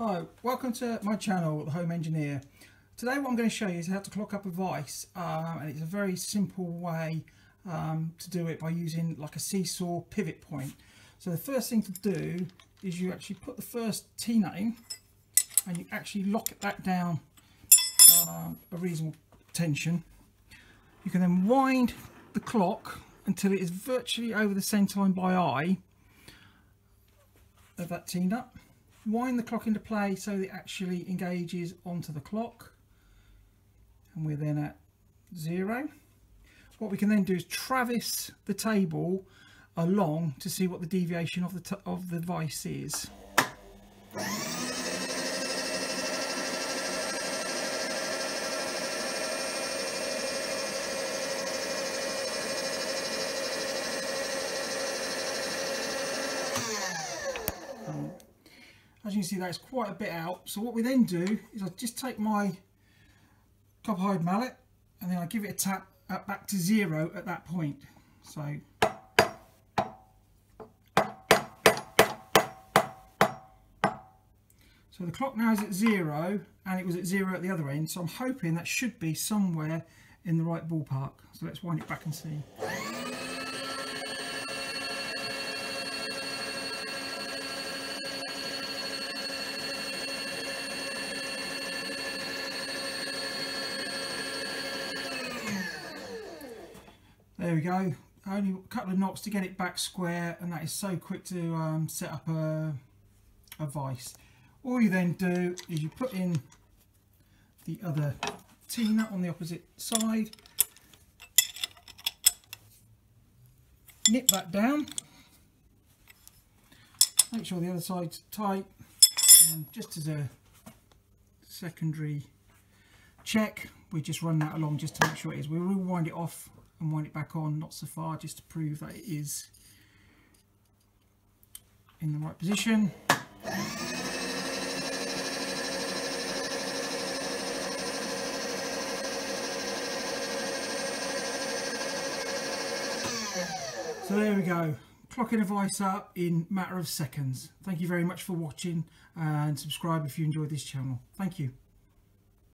Hi, welcome to my channel, The Home Engineer. Today what I'm going to show you is how to clock up a vice um, and it's a very simple way um, to do it by using like a seesaw pivot point. So the first thing to do is you actually put the first T-nut in and you actually lock that down um, a reasonable tension. You can then wind the clock until it is virtually over the centre line by eye of that T-nut wind the clock into play so that it actually engages onto the clock. And we're then at zero. What we can then do is traverse the table along to see what the deviation of the of the vice is as you can see that's quite a bit out. So what we then do is I just take my copper hide mallet and then I give it a tap back to zero at that point. So so the clock now is at zero and it was at zero at the other end. So I'm hoping that should be somewhere in the right ballpark. So let's wind it back and see There we go. Only a couple of knocks to get it back square and that is so quick to um, set up a, a vice. All you then do is you put in the other T-nut on the opposite side, nip that down, make sure the other side's tight and just as a secondary check we just run that along just to make sure it is. We will wind it off and wind it back on not so far just to prove that it is in the right position. So there we go, clocking a vice up in matter of seconds. Thank you very much for watching and subscribe if you enjoyed this channel. Thank you.